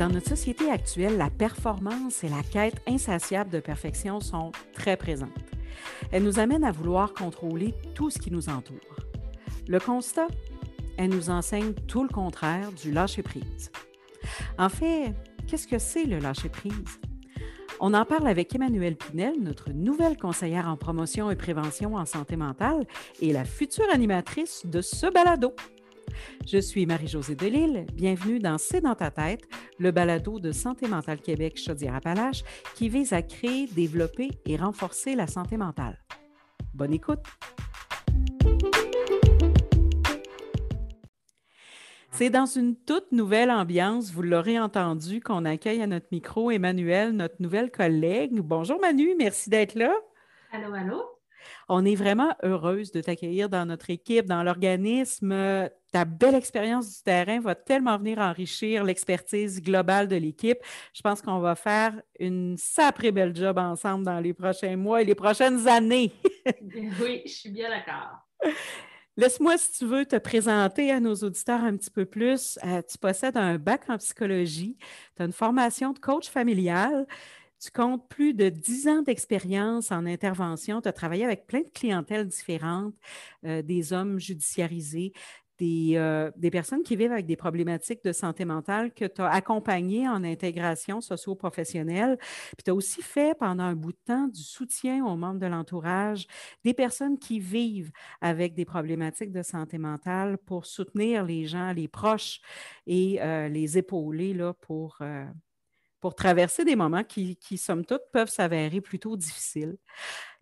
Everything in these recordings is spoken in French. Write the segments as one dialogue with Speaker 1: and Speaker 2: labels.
Speaker 1: Dans notre société actuelle, la performance et la quête insatiable de perfection sont très présentes. Elles nous amènent à vouloir contrôler tout ce qui nous entoure. Le constat, elle nous enseigne tout le contraire du lâcher-prise. En fait, qu'est-ce que c'est le lâcher-prise? On en parle avec Emmanuelle Pinel, notre nouvelle conseillère en promotion et prévention en santé mentale et la future animatrice de ce balado. Je suis Marie-Josée Delille. Bienvenue dans C'est dans ta tête, le balado de Santé mentale Québec Chaudière-Appalaches qui vise à créer, développer et renforcer la santé mentale. Bonne écoute! C'est dans une toute nouvelle ambiance, vous l'aurez entendu, qu'on accueille à notre micro Emmanuel, notre nouvelle collègue. Bonjour Manu, merci d'être là.
Speaker 2: Allô, allô?
Speaker 1: On est vraiment heureuse de t'accueillir dans notre équipe, dans l'organisme. Ta belle expérience du terrain va tellement venir enrichir l'expertise globale de l'équipe. Je pense qu'on va faire une sacrée belle job ensemble dans les prochains mois et les prochaines années.
Speaker 2: oui, je suis bien d'accord.
Speaker 1: Laisse-moi, si tu veux, te présenter à nos auditeurs un petit peu plus. Euh, tu possèdes un bac en psychologie, tu as une formation de coach familial, tu comptes plus de dix ans d'expérience en intervention, tu as travaillé avec plein de clientèles différentes, euh, des hommes judiciarisés, euh, des, personnes qui vivent avec des problématiques de santé mentale que tu as accompagnées en intégration socio-professionnelle. Puis tu as aussi fait pendant un bout de temps du soutien aux membres de l'entourage, des personnes qui vivent avec des problématiques de santé mentale pour soutenir les gens, les proches et euh, les épauler pour, pour traverser des moments qui, qui, somme toute, peuvent s'avérer plutôt difficiles.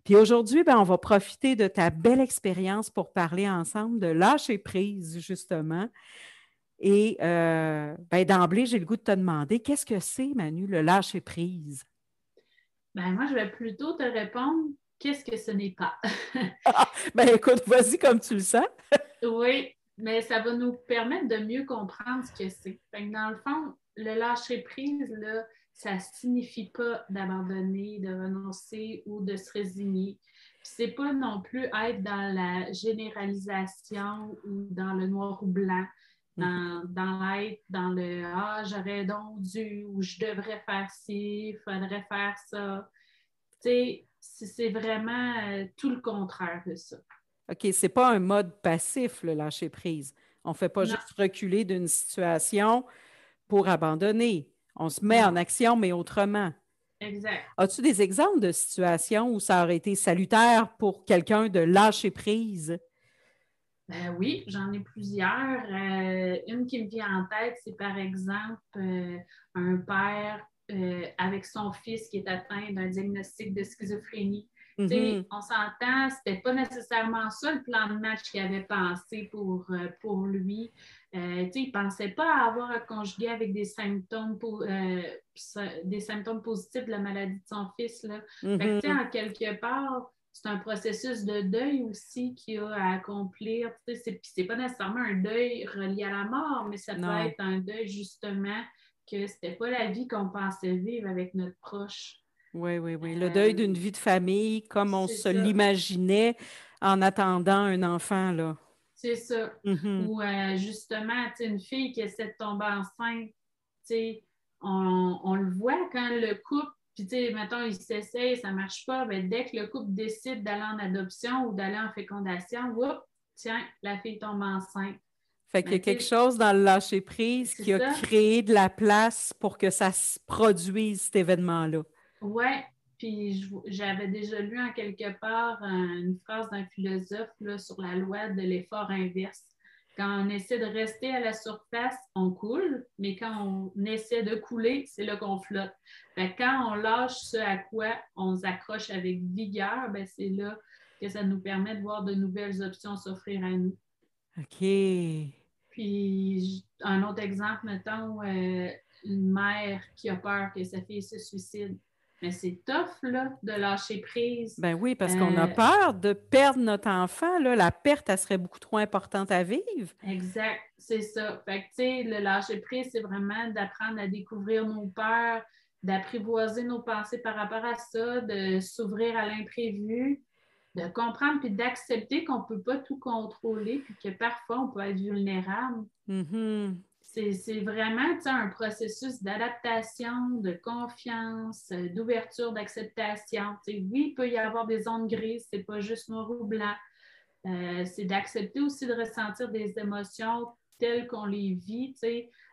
Speaker 1: Puis aujourd'hui, ben, on va profiter de ta belle expérience pour parler ensemble de lâcher prise, justement. Et euh, ben, d'emblée, j'ai le goût de te demander, qu'est-ce que c'est, Manu, le lâcher prise?
Speaker 2: Ben, moi, je vais plutôt te répondre, qu'est-ce que ce n'est pas?
Speaker 1: ah, ben écoute, vas-y comme tu le sens.
Speaker 2: oui, mais ça va nous permettre de mieux comprendre ce que c'est. Dans le fond, le lâcher prise, là, ça ne signifie pas d'abandonner, de renoncer ou de se résigner. C'est pas non plus être dans la généralisation ou dans le noir ou blanc, dans, dans l'être, dans le Ah, j'aurais donc dû ou je devrais faire ci, il faudrait faire ça. Tu sais, c'est vraiment euh, tout le contraire de ça.
Speaker 1: OK, c'est pas un mode passif, le lâcher prise. On ne fait pas juste reculer d'une situation pour abandonner. On se met en action, mais autrement.
Speaker 2: Exact.
Speaker 1: As-tu des exemples de situations où ça aurait été salutaire pour quelqu'un de lâcher prise?
Speaker 2: Ben oui, j'en ai plusieurs. Euh, une qui me vient en tête, c'est par exemple euh, un père euh, avec son fils qui est atteint d'un diagnostic de schizophrénie. Mm-hmm. On s'entend, c'était pas nécessairement ça le plan de match qu'il avait pensé pour, pour lui. Euh, il ne pensait pas avoir à conjuguer avec des symptômes, euh, des symptômes positifs de la maladie de son fils. Là. Mm-hmm. en quelque part, c'est un processus de deuil aussi qu'il a à accomplir. Ce n'est pas nécessairement un deuil relié à la mort, mais ça peut être un deuil justement que ce n'était pas la vie qu'on pensait vivre avec notre proche.
Speaker 1: Oui, oui, oui. Le deuil d'une vie de famille comme on se l'imaginait en attendant un enfant. là.
Speaker 2: C'est ça. Mm-hmm. Ou euh, justement, une fille qui essaie de tomber enceinte, on, on le voit quand le couple, puis mettons, il s'essaye, ça ne marche pas, ben, dès que le couple décide d'aller en adoption ou d'aller en fécondation, tiens, la fille tombe enceinte.
Speaker 1: Fait qu'il y a quelque chose dans le lâcher-prise qui a créé de la place pour que ça se produise, cet événement-là.
Speaker 2: Oui, puis j'avais déjà lu en quelque part une phrase d'un philosophe sur la loi de l'effort inverse. Quand on essaie de rester à la surface, on coule, mais quand on essaie de couler, c'est là qu'on flotte. quand on lâche ce à quoi on s'accroche avec vigueur, ben, c'est là que ça nous permet de voir de nouvelles options s'offrir à nous.
Speaker 1: OK.
Speaker 2: Puis un autre exemple, mettons, euh, une mère qui a peur que sa fille se suicide mais c'est tough, là, de lâcher prise.
Speaker 1: Ben oui, parce qu'on a euh, peur de perdre notre enfant. Là. La perte, elle serait beaucoup trop importante à vivre.
Speaker 2: Exact, c'est ça. Fait que, tu sais, le lâcher prise, c'est vraiment d'apprendre à découvrir nos peurs, d'apprivoiser nos pensées par rapport à ça, de s'ouvrir à l'imprévu, de comprendre puis d'accepter qu'on ne peut pas tout contrôler puis que parfois, on peut être vulnérable.
Speaker 1: Mm-hmm.
Speaker 2: C'est vraiment un processus d'adaptation, de confiance, euh, d'ouverture, d'acceptation. Oui, il peut y avoir des zones grises, c'est pas juste noir ou blanc. Euh, c'est d'accepter aussi de ressentir des émotions telles qu'on les vit,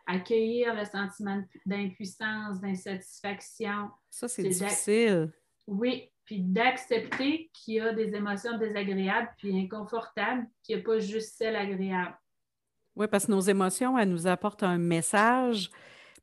Speaker 2: accueillir le sentiment d'impuissance, d'insatisfaction.
Speaker 1: Ça, c'est difficile.
Speaker 2: Oui, puis d'accepter qu'il y a des émotions désagréables puis inconfortables, qu'il n'y a pas juste celles agréables.
Speaker 1: Oui, parce que nos émotions, elles nous apportent un message.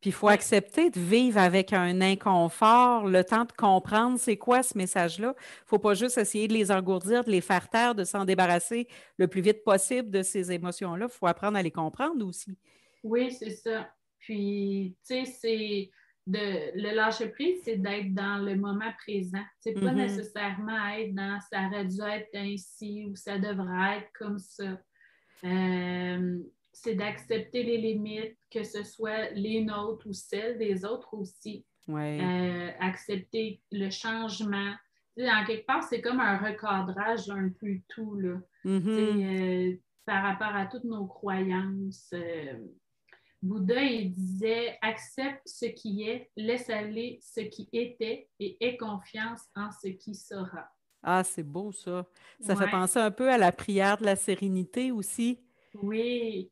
Speaker 1: Puis il faut accepter de vivre avec un inconfort, le temps de comprendre c'est quoi ce message-là. Il ne faut pas juste essayer de les engourdir, de les faire taire, de s'en débarrasser le plus vite possible de ces émotions-là. Il faut apprendre à les comprendre aussi.
Speaker 2: Oui, c'est ça. Puis, tu sais, c'est de le lâcher prise, c'est d'être dans le moment présent. C'est pas mm-hmm. nécessairement être dans ça aurait dû être ainsi ou ça devrait être comme ça. Euh, c'est d'accepter les limites, que ce soit les nôtres ou celles des autres aussi. Euh, accepter le changement. en quelque part, c'est comme un recadrage un peu tout, là. Mm-hmm. Euh, par rapport à toutes nos croyances. Euh, Bouddha, il disait accepte ce qui est, laisse aller ce qui était et aie confiance en ce qui sera.
Speaker 1: Ah, c'est beau ça. Ça fait penser un peu à la prière de la sérénité aussi.
Speaker 2: Oui.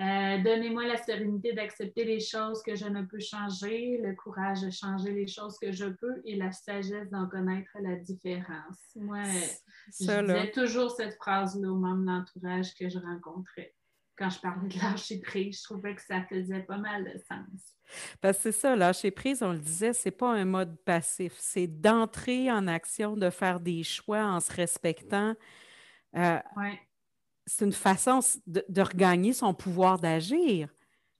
Speaker 2: Euh, donnez-moi la sérénité d'accepter les choses que je ne peux changer, le courage de changer les choses que je peux et la sagesse d'en connaître la différence. Moi, je disais toujours cette phrase-là aux membres d'entourage que je rencontrais. Quand je parlais de lâcher prise, je trouvais que ça faisait pas mal de sens.
Speaker 1: Parce que c'est ça, lâcher prise, on le disait, c'est pas un mode passif, c'est d'entrer en action, de faire des choix en se respectant.
Speaker 2: Euh,
Speaker 1: c'est une façon de, regagner son pouvoir d'agir.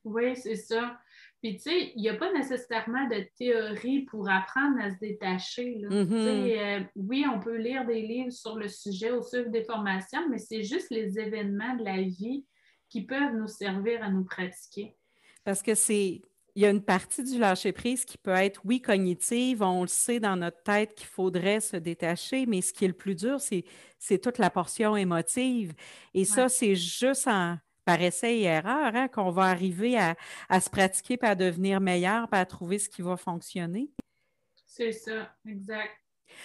Speaker 2: Oui, c'est ça. Puis, tu sais, il n'y a pas nécessairement de théorie pour apprendre à se détacher. Mm-hmm. Euh, oui, on peut lire des livres sur le sujet au suivre des formations, mais c'est juste les événements de la vie qui peuvent nous servir à nous pratiquer.
Speaker 1: Parce que c'est il y a une partie du lâcher-prise qui peut être, oui, cognitive. On le sait dans notre tête qu'il faudrait se détacher, mais ce qui est le plus dur, c'est toute la portion émotive. Et ça, c'est juste en, par essai et erreur hein, qu'on va arriver à, se pratiquer, puis à devenir meilleur, puis à trouver ce qui va fonctionner.
Speaker 2: C'est ça, exact.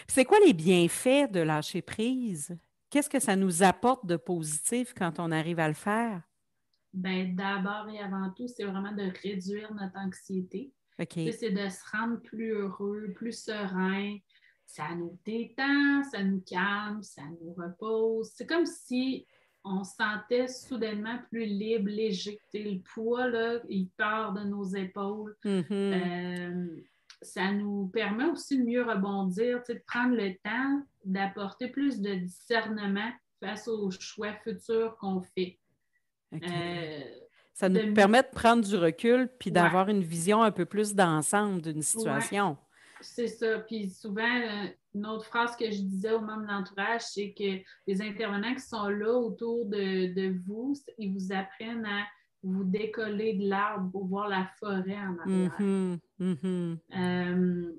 Speaker 1: C'est quoi les bienfaits de lâcher prise? Qu'est-ce que ça nous apporte de positif quand on arrive à le faire?
Speaker 2: Ben, d'abord et avant tout, c'est vraiment de réduire notre anxiété. C'est de se rendre plus heureux, plus serein. Ça nous détend, ça nous calme, ça nous repose. C'est comme si on se sentait soudainement plus libre, léger. le poids, là, il part de nos épaules.
Speaker 1: Mm-hmm.
Speaker 2: Euh, ça nous permet aussi de mieux rebondir, de prendre le temps d'apporter plus de discernement face aux choix futurs qu'on fait.
Speaker 1: Euh, ça nous permet de prendre du recul puis d'avoir une vision un peu plus d'ensemble d'une situation.
Speaker 2: C'est ça. Puis souvent, euh, une autre phrase que je disais aux membres de l'entourage, c'est que les intervenants qui sont là autour de, vous, ils vous apprennent à vous décoller de l'arbre pour voir la forêt en arrière.
Speaker 1: Mm-hmm. Mm-hmm.
Speaker 2: Euh,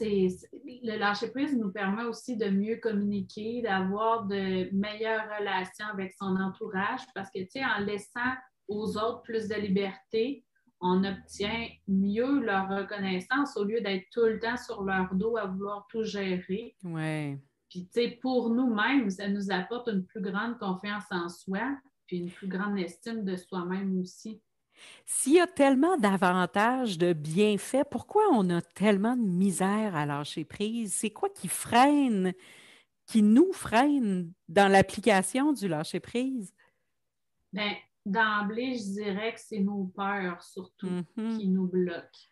Speaker 2: le lâcher-prise nous permet aussi de mieux communiquer, d'avoir de meilleures relations avec son entourage parce que, tu sais, en laissant aux autres plus de liberté, on obtient mieux leur reconnaissance au lieu d'être tout le temps sur leur dos à vouloir tout gérer.
Speaker 1: Ouais.
Speaker 2: Puis, tu sais, pour nous-mêmes, ça nous apporte une plus grande confiance en soi, puis une plus grande estime de soi-même aussi.
Speaker 1: S'il y a tellement d'avantages, de bienfaits, pourquoi on a tellement de misère à lâcher prise? C'est quoi qui freine, qui nous freine dans l'application du lâcher prise?
Speaker 2: Bien, d'emblée, je dirais que c'est nos peurs surtout mm-hmm. qui nous bloquent.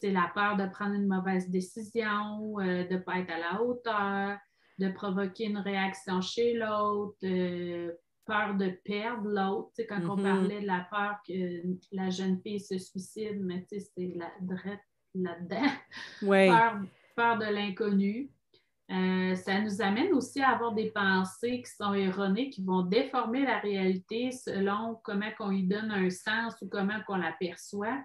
Speaker 2: C'est la peur de prendre une mauvaise décision, euh, de ne pas être à la hauteur, de provoquer une réaction chez l'autre, euh, peur de perdre l'autre. Quand on mm-hmm. parlait de la peur que la jeune fille se suicide, mais c'est la là-dedans. Peur, de l'inconnu. Euh, ça nous amène aussi à avoir des pensées qui sont erronées, qui vont déformer la réalité selon comment on y donne un sens ou comment on l'aperçoit.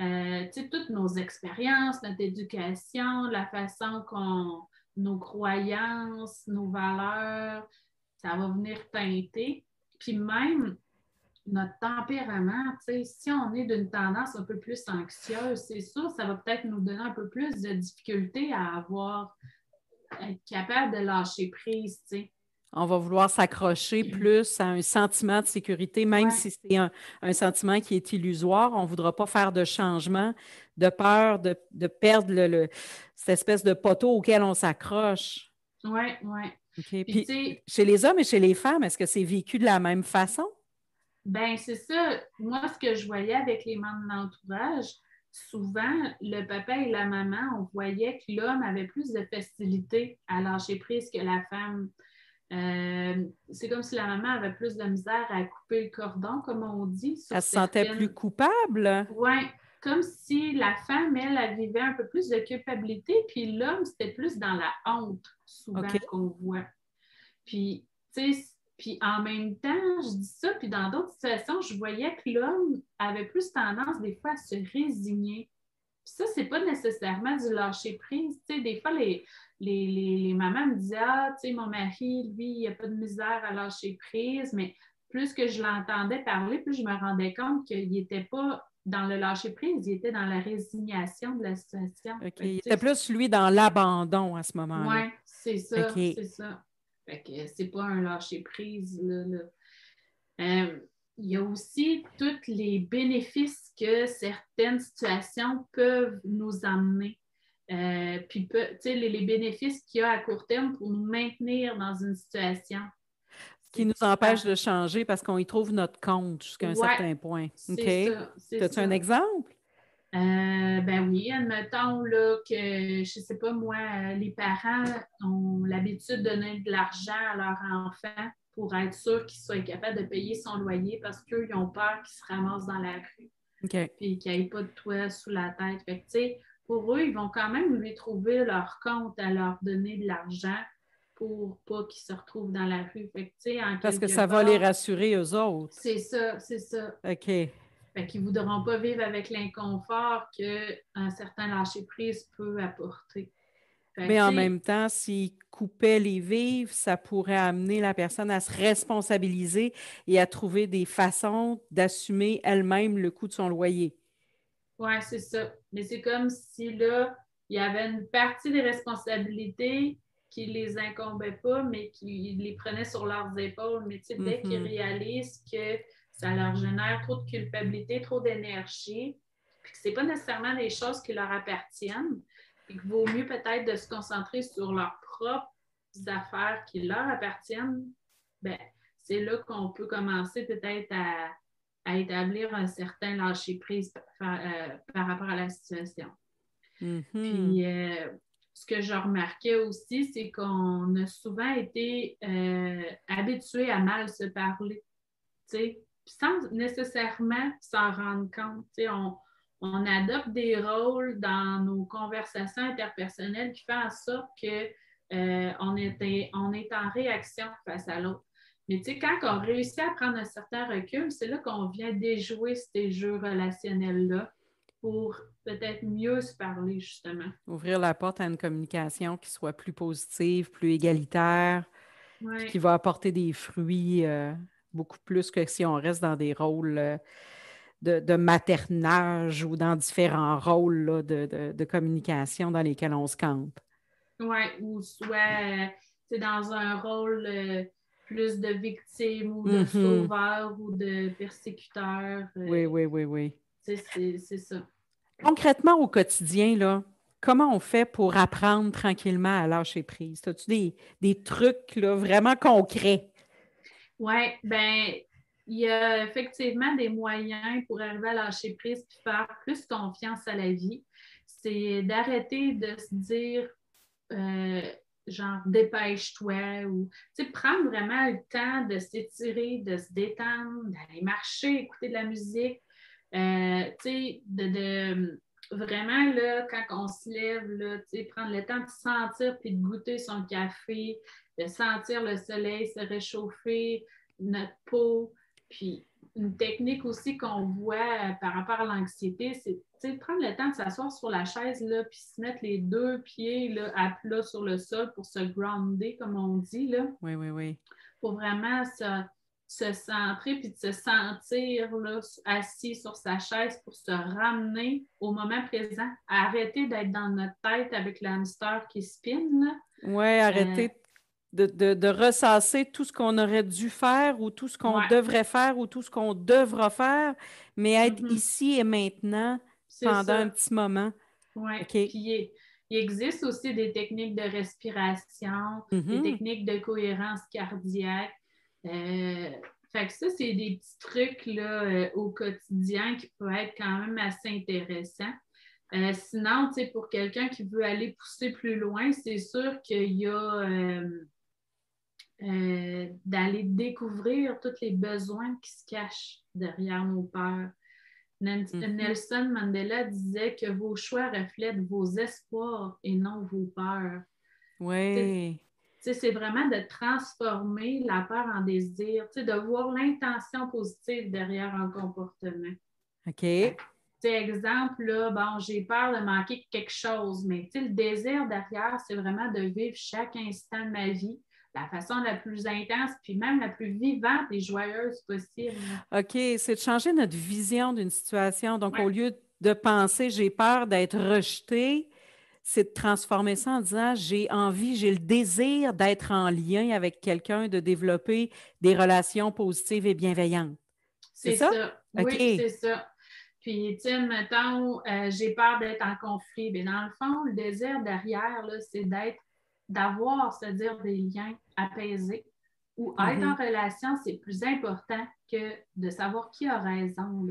Speaker 2: Euh, toutes nos expériences, notre éducation, la façon qu'on, nos croyances, nos valeurs, ça va venir teinter. Puis même notre tempérament, si on est d'une tendance un peu plus anxieuse, c'est sûr, ça va peut-être nous donner un peu plus de difficulté à avoir, être capable de lâcher prise,
Speaker 1: On va vouloir s'accrocher plus à un sentiment de sécurité, même si c'est un, sentiment qui est illusoire. On ne voudra pas faire de changement de peur de, perdre le, cette espèce de poteau auquel on s'accroche.
Speaker 2: Oui, oui.
Speaker 1: Puis, chez les hommes et chez les femmes, est-ce que c'est vécu de la même façon?
Speaker 2: Ben c'est ça. Moi, ce que je voyais avec les membres de l'entourage, souvent, le papa et la maman, on voyait que l'homme avait plus de facilité à lâcher prise que la femme. Euh, c'est comme si la maman avait plus de misère à couper le cordon, comme on dit.
Speaker 1: Elle se sentait plus coupable?
Speaker 2: Oui, comme si la femme, elle, elle, vivait un peu plus de culpabilité, puis l'homme, c'était plus dans la honte, souvent, qu'on voit. Puis, tu sais, puis en même temps, je dis ça, puis dans d'autres situations, je voyais que l'homme avait plus tendance des fois à se résigner. Puis ça, c'est pas nécessairement du lâcher prise. Tu sais, des fois, les, les, mamans me disaient Ah, tu sais, mon mari, lui, il a pas de misère à lâcher prise, mais plus que je l'entendais parler, plus je me rendais compte qu'il n'était pas dans le lâcher prise, il était dans la résignation de la situation.
Speaker 1: Il était plus, lui, dans l'abandon à ce moment-là.
Speaker 2: Oui, c'est ça. C'est ça. Fait que c'est pas un lâcher-prise. Euh, il y a aussi tous les bénéfices que certaines situations peuvent nous amener. Euh, puis, les, les bénéfices qu'il y a à court terme pour nous maintenir dans une situation.
Speaker 1: Qui nous empêche de changer parce qu'on y trouve notre compte jusqu'à un certain point. OK? As-tu un exemple?
Speaker 2: Euh, ben oui, admettons là, que, je ne sais pas moi, les parents ont l'habitude de donner de l'argent à leur enfant pour être sûr qu'il soit capable de payer son loyer parce qu'ils ont peur qu'il se ramasse dans la rue.
Speaker 1: Okay.
Speaker 2: Puis qu'il n'y ait pas de toit sous la tête. Fait pour eux, ils vont quand même lui trouver leur compte à leur donner de l'argent pour pas qu'ils se retrouvent dans la rue.
Speaker 1: Parce que ça va les rassurer eux autres.
Speaker 2: C'est ça, c'est ça.
Speaker 1: OK.
Speaker 2: Fait qu'ils ne voudront pas vivre avec l'inconfort qu'un certain lâcher-prise peut apporter.
Speaker 1: Mais en même temps, s'ils coupaient les vivres, ça pourrait amener la personne à se responsabiliser et à trouver des façons d'assumer elle-même le coût de son loyer.
Speaker 2: Oui, c'est ça. Mais c'est comme si là, il y avait une partie des responsabilités qui ne les incombaient pas, mais qui les prenaient sur leurs épaules. Mais tu sais, dès qu'ils mm-hmm. réalisent que ça leur génère trop de culpabilité, trop d'énergie, puis que ce n'est pas nécessairement des choses qui leur appartiennent, et qu'il vaut mieux peut-être de se concentrer sur leurs propres affaires qui leur appartiennent, ben, c'est là qu'on peut commencer peut-être à, établir un certain lâcher-prise par, euh, rapport à la situation.
Speaker 1: Mm-hmm.
Speaker 2: Puis, euh, ce que je remarquais aussi, c'est qu'on a souvent été euh, habitués à mal se parler. sais sans nécessairement s'en rendre compte. On, on, adopte des rôles dans nos conversations interpersonnelles qui font en sorte qu'on euh, est en réaction face à l'autre. Mais quand on réussit à prendre un certain recul, c'est là qu'on vient déjouer ces jeux relationnels-là pour peut-être mieux se parler, justement.
Speaker 1: Ouvrir la porte à une communication qui soit plus positive, plus égalitaire, qui va apporter des fruits euh, beaucoup plus que si on reste dans des rôles euh, de, maternage ou dans différents rôles de, communication dans lesquels on se campe.
Speaker 2: Oui, ou soit c'est dans un rôle euh, plus de victime ou de mm-hmm. sauveur ou de persécuteur.
Speaker 1: Euh, oui, oui, oui, oui.
Speaker 2: C'est ça.
Speaker 1: Concrètement, au quotidien, là, comment on fait pour apprendre tranquillement à lâcher prise? As-tu des, des trucs vraiment concrets?
Speaker 2: Oui, ben il y a effectivement des moyens pour arriver à lâcher prise et faire plus confiance à la vie. C'est d'arrêter de se dire euh, genre dépêche-toi ou prendre vraiment le temps de s'étirer, de se détendre, d'aller marcher, écouter de la musique. Euh, de, de, vraiment, là, quand on se lève, là, prendre le temps de sentir puis de goûter son café, de sentir le soleil se réchauffer, notre peau. Puis une technique aussi qu'on voit euh, par rapport à l'anxiété, c'est de prendre le temps de s'asseoir sur la chaise, là, puis se mettre les deux pieds là, à plat sur le sol pour se grounder, comme on dit. Là,
Speaker 1: oui, oui, oui.
Speaker 2: Pour vraiment se, se centrer puis de se sentir là, assis sur sa chaise pour se ramener au moment présent, arrêter d'être dans notre tête avec l'hamster qui spinne.
Speaker 1: Oui, arrêter euh, de, de, ressasser tout ce qu'on aurait dû faire ou tout ce qu'on devrait faire ou tout ce qu'on devra faire, mais être mm-hmm. ici et maintenant pendant un petit moment.
Speaker 2: Oui, puis il, existe aussi des techniques de respiration, des mm-hmm. techniques de cohérence cardiaque euh, fait que ça, c'est des petits trucs là, euh, au quotidien qui peuvent être quand même assez intéressants. Euh, sinon, pour quelqu'un qui veut aller pousser plus loin, c'est sûr qu'il y a d'aller découvrir tous les besoins qui se cachent derrière nos peurs. Mm-hmm. Nelson Mandela disait que vos choix reflètent vos espoirs et non vos peurs.
Speaker 1: Oui
Speaker 2: c'est vraiment de transformer la peur en désir, de voir l'intention positive derrière un comportement.
Speaker 1: OK.
Speaker 2: exemple, là, bon, j'ai peur de manquer quelque chose, mais le désir derrière, c'est vraiment de vivre chaque instant de ma vie la façon la plus intense, puis même la plus vivante et joyeuse possible.
Speaker 1: OK, c'est de changer notre vision d'une situation. Donc, au lieu de penser j'ai peur d'être rejeté, c'est de transformer ça en disant j'ai envie, j'ai le désir d'être en lien avec quelqu'un, de développer des relations positives et bienveillantes.
Speaker 2: C'est ça? Oui, c'est ça. Puis, tu sais, mettons, euh, j'ai peur d'être en conflit. Mais dans le fond, le désir derrière, c'est d'être, d'avoir, c'est-à-dire des liens apaisés. Ou être mm-hmm. en relation, c'est plus important que de savoir qui a raison.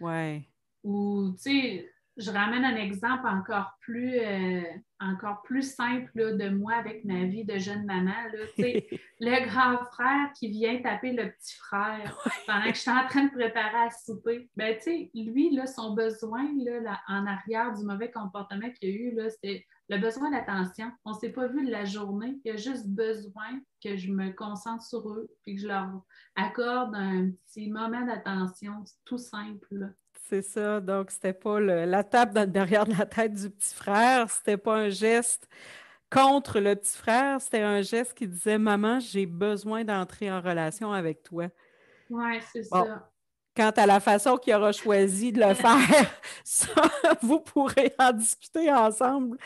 Speaker 1: Oui.
Speaker 2: Ou, tu sais, je ramène un exemple encore plus, euh, encore plus simple de moi avec ma vie de jeune maman. le grand frère qui vient taper le petit frère pendant que je suis en train de préparer à souper. Ben, lui, là, son besoin là, en arrière du mauvais comportement qu'il a eu, c'était le besoin d'attention. On ne s'est pas vu de la journée. Il a juste besoin que je me concentre sur eux et que je leur accorde un petit moment d'attention tout simple.
Speaker 1: C'est ça. Donc, c'était pas la tape derrière la tête du petit frère. C'était pas un geste contre le petit frère. C'était un geste qui disait Maman, j'ai besoin d'entrer en relation avec toi.
Speaker 2: Oui, c'est ça.
Speaker 1: Quant à la façon qu'il aura choisi de le faire, ça, vous pourrez en discuter ensemble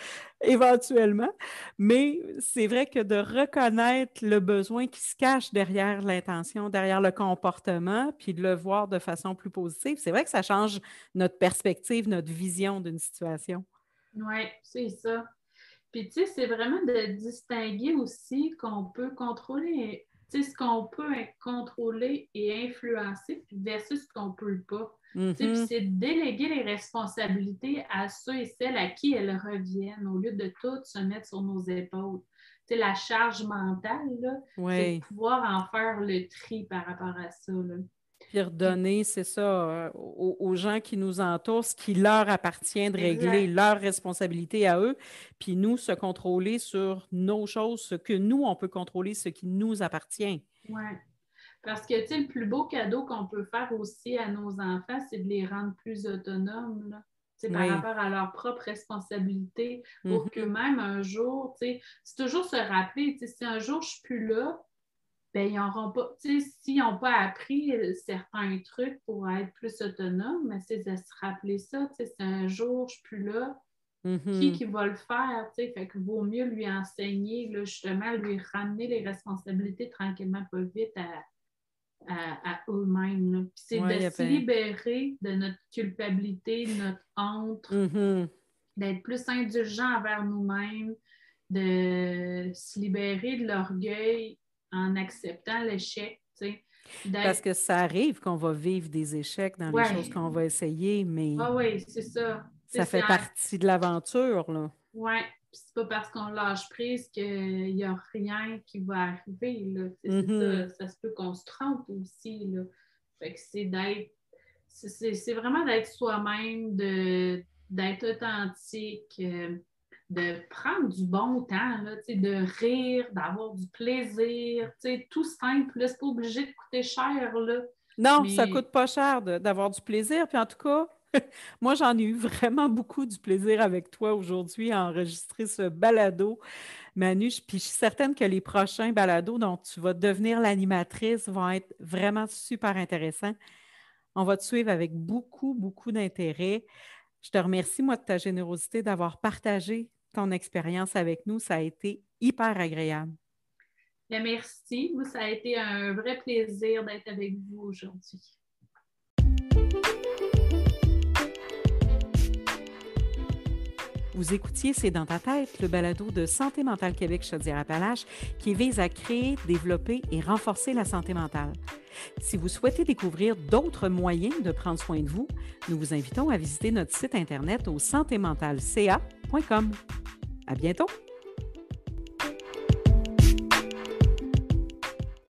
Speaker 1: éventuellement. Mais c'est vrai que de reconnaître le besoin qui se cache derrière l'intention, derrière le comportement, puis de le voir de façon plus positive, c'est vrai que ça change notre perspective, notre vision d'une situation.
Speaker 2: Oui, c'est ça. Puis, tu sais, c'est vraiment de distinguer aussi qu'on peut contrôler ce qu'on peut contrôler et influencer versus ce qu'on ne peut pas. Mm-hmm. C'est déléguer les responsabilités à ceux et celles à qui elles reviennent au lieu de tout se mettre sur nos épaules. la charge mentale, c'est de pouvoir en faire le tri par rapport à ça.
Speaker 1: Puis redonner, c'est ça, euh, aux, gens qui nous entourent, ce qui leur appartient de régler, leurs responsabilités à eux, puis nous, se contrôler sur nos choses, ce que nous, on peut contrôler, ce qui nous appartient.
Speaker 2: Oui. Parce que, tu sais, le plus beau cadeau qu'on peut faire aussi à nos enfants, c'est de les rendre plus autonomes. Là par rapport à leurs propres responsabilités, pour mm-hmm. que même un jour, c'est toujours se rappeler, si un jour je ne suis plus là, ben, ils n'auront pas, s'ils n'ont pas appris euh, certains trucs pour être plus autonomes, c'est de se rappeler ça, c'est un jour, je ne suis plus là, qui mm-hmm. qui va le faire, fait que vaut mieux lui enseigner, là, justement, lui ramener les responsabilités tranquillement, pas vite à, à, eux-mêmes. c'est de se libérer de notre culpabilité, notre honte,
Speaker 1: mm-hmm.
Speaker 2: d'être plus indulgent envers nous-mêmes, de se libérer de l'orgueil en acceptant l'échec.
Speaker 1: Parce que ça arrive qu'on va vivre des échecs dans les choses qu'on va essayer, mais.
Speaker 2: Ah oui, c'est ça.
Speaker 1: Ça fait partie de l'aventure, là.
Speaker 2: Oui, c'est pas parce qu'on lâche prise qu'il n'y a rien qui va arriver, là. Mm-hmm. ça, se peut qu'on se trompe aussi, là. Fait que c'est d'être. C'est vraiment d'être soi-même, d'être authentique. Euh, de prendre du bon temps, de rire, d'avoir du plaisir, tout simple. C'est pas obligé de coûter cher. Là.
Speaker 1: Non, ça coûte pas cher d'avoir du plaisir. Puis en tout cas, moi, j'en ai eu vraiment beaucoup du plaisir avec toi aujourd'hui à enregistrer ce balado. Manu, puis je suis certaine que les prochains balados dont tu vas devenir l'animatrice vont être vraiment super intéressants. On va te suivre avec beaucoup, beaucoup d'intérêt. Je te remercie, moi, de ta générosité d'avoir partagé ton expérience avec nous. Ça a été hyper agréable.
Speaker 2: merci. ça a été un vrai plaisir d'être avec vous aujourd'hui.
Speaker 1: Vous écoutiez C'est dans ta tête, le balado de Santé mentale Québec Chaudière-Appalaches qui vise à créer, développer et renforcer la santé mentale. Si vous souhaitez découvrir d'autres moyens de prendre soin de vous, nous vous invitons à visiter notre site internet au santémentalca.com. À bientôt!